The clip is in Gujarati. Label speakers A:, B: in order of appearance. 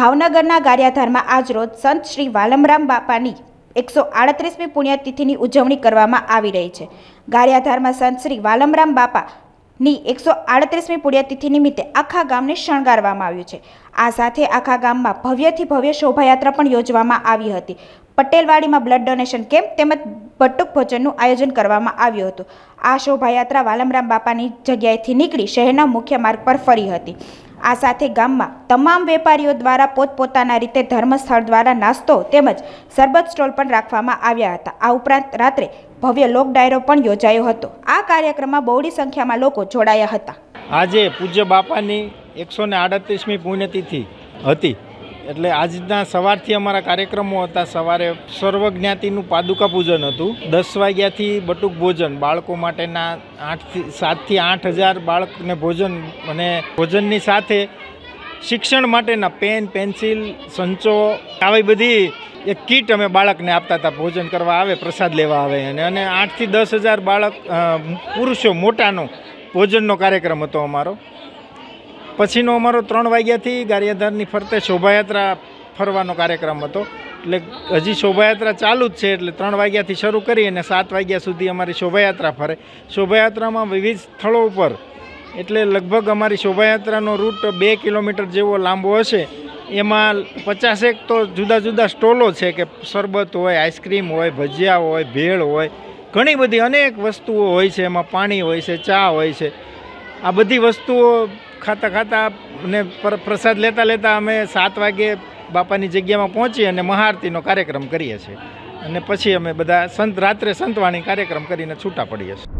A: ભાવનગરના ગારિયાધારમાં આજરોજ સંત શ્રી વાલમરામ બાપાની એકસો આડત્રીસમી પુણ્યતિથિની ઉજવણી કરવામાં આવી રહી છે. ગારિયાધારમાં સંત શ્રી વાલમરામ બાપાની એકસો આડત્રીસમી પુણ્યતિથિ નિમિત્તે આખા ગામને શણગારવામાં આવ્યું છે. આ સાથે આખા ગામમાં ભવ્યથી ભવ્ય શોભાયાત્રા પણ યોજવામાં આવી હતી. પટેલવાડીમાં બ્લડ ડોનેશન કેમ્પ તેમજ બટુક ભોજનનું આયોજન કરવામાં આવ્યું હતું. આ શોભાયાત્રા વાલમરામ બાપાની જગ્યાએથી નીકળી શહેરના મુખ્ય માર્ગ પર ફરી હતી. આ સાથે ગામમાં તમામ વેપારીઓ દ્વારા પોતપોતાના રીતે ધર્મસ્થળ દ્વારા નાસ્તો તેમજ સરબત સ્ટોલ પણ રાખવામાં આવ્યા હતા. આ ઉપરાંત રાત્રે ભવ્ય લોક ડાયરો પણ યોજાયો હતો. આ કાર્યક્રમમાં બહોળી સંખ્યામાં લોકો જોડાયા હતા.
B: આજે પૂજ્ય બાપાની એકસો ને આડત્રીસમી પુણ્યતિથિ હતી. એટલે આજના સવારથી અમારા કાર્યક્રમો હતા. સવારે સર્વજ્ઞાતિનું પાદુકા પૂજન હતું. દસ વાગ્યાથી બટુક ભોજન. બાળકો માટેના આઠથી સાતથી આઠ હજાર બાળકને ભોજન અને ભોજનની સાથે શિક્ષણ માટેના પેન, પેન્સિલ, સંચો, આવી બધી એક કીટ અમે બાળકને આપતા હતા. ભોજન કરવા આવે, પ્રસાદ લેવા આવે. અને અને આઠથી દસ હજાર બાળક પુરુષો મોટાનો ભોજનનો કાર્યક્રમ હતો અમારો. પછીનો અમારો ત્રણ વાગ્યાથી ગારિયાધારની ફરતે શોભાયાત્રા ફરવાનો કાર્યક્રમ હતો. એટલે હજી શોભાયાત્રા ચાલુ જ છે, એટલે ત્રણ વાગ્યાથી શરૂ કરી અને સાત વાગ્યા સુધી અમારી શોભાયાત્રા ફરે. શોભાયાત્રામાં વિવિધ સ્થળો ઉપર, એટલે લગભગ અમારી શોભાયાત્રાનો રૂટ બે કિલોમીટર જેવો લાંબો હશે. એમાં પચાસેક તો જુદા જુદા સ્ટોલો છે કે શરબત હોય, આઈસ્ક્રીમ હોય, ભજીયા હોય, ભેળ હોય, ઘણી બધી અનેક વસ્તુઓ હોય છે. એમાં પાણી હોય છે, ચા હોય છે. આ બધી વસ્તુઓ ખાતા ખાતા અને પર- પ્રસાદ લેતા લેતા અમે સાત વાગે બાપાની જગ્યામાં પહોંચી અને મહાઆરતીનો કાર્યક્રમ કરીએ છીએ. અને પછી અમે બધા સંત, રાત્રે સંતવાણી કાર્યક્રમ કરીને છૂટા પડીએ છીએ.